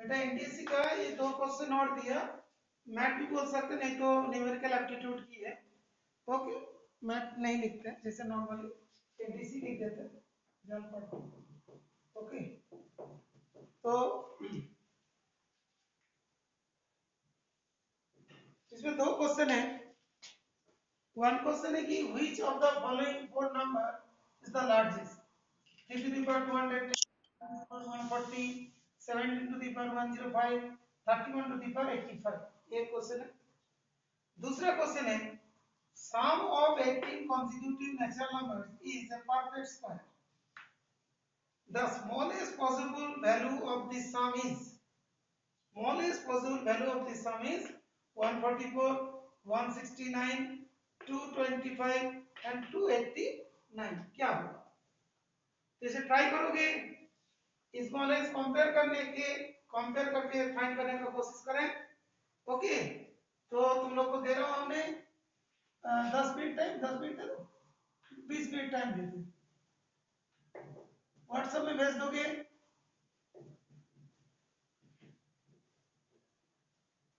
बेटा एनटीएससी का ये दो क्वेश्चन और दिया। मैथ भी बोल सकते नहीं तो न्यूमेरिकल एप्टीट्यूड की है। ओके मैथ नहीं लिखते जैसे नॉर्मली एनटीसी लिख देते जल पढ़ो ओके तो इसमें दो क्वेश्चन है। वन क्वेश्चन है कि which of the following four number is the largest 3 to the power 210 140 17 to the power 105 31 to the power 85 एक क्वेश्चन है दूसरा क्वेश्चन है sum of 18 consecutive natural numbers is a perfect square the smallest possible value of this sum is smallest possible value of this sum is 144 169 225 and 289 क्या होगा तो इसे try करोगे smallest compare करने के कंपेयर करके फाइंड करने का कोशिश करें। ओके तो तुम लोग को दे रहा हूँ हमने दस मिनट टाइम दस मिनट दे दो। बीस मिनट टाइम दे दो। व्हाट्सएप में भेज दोगे?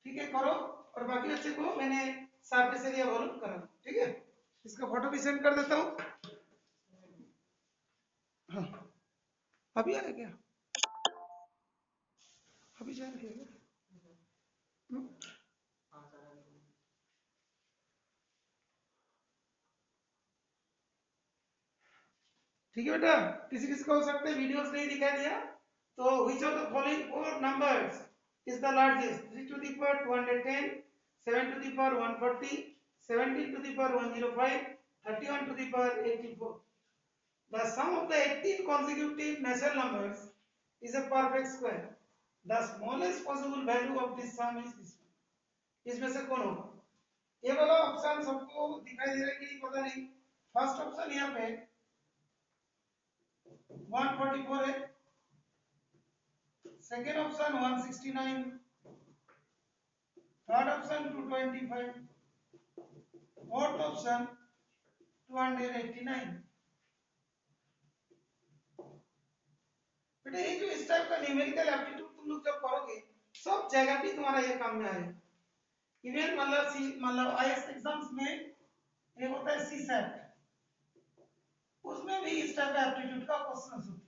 ठीक है, करो। और बाकी बच्चे को मैंने सरफेस एरिया वॉल्यूम करा। ठीक है? इसका फ़ोटो भी सेंड कर देता हाँ। अभी आया क्या? अभी जा रहे हम्म? ठीक है बेटा, किसी किसी को हो सकता है वीडियोस नहीं दिखाई दिया तो which of the following four numbers is the largest three to the power two hundred ten seven to the power one forty seventeen to the power one zero five thirty one to the power eighty four the sum of the 18 consecutive natural numbers is a perfect square the smallest possible value of this sum is this one इसमें से कौन होगा ये वाला option सबको दिखाई दे रहा है कि पता नहीं फ़र्स्ट ऑप्शन यहाँ पे 144 है second option 169 third option 225 fourth option 289 बेटा ये जो इस टाइप का न्यूमेरिकल एप्टीट्यूड तुम लोग जब करोगे सब जगह भी तुम्हारा ये काम में आएगा इवन मतलब सी मतलब आईएएस एग्ज़ाम्स में, ये होता है सी सेट उसमें भी इस टाइप का एप्टीट्यूड का क्वेश्चन होते हैं,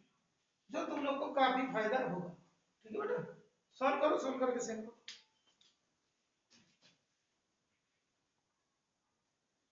जो तुम लोग को काफ़ी फ़ायदा होगा। ठीक है बेटा? सॉल्व करो सॉल्व करके सेंड करो।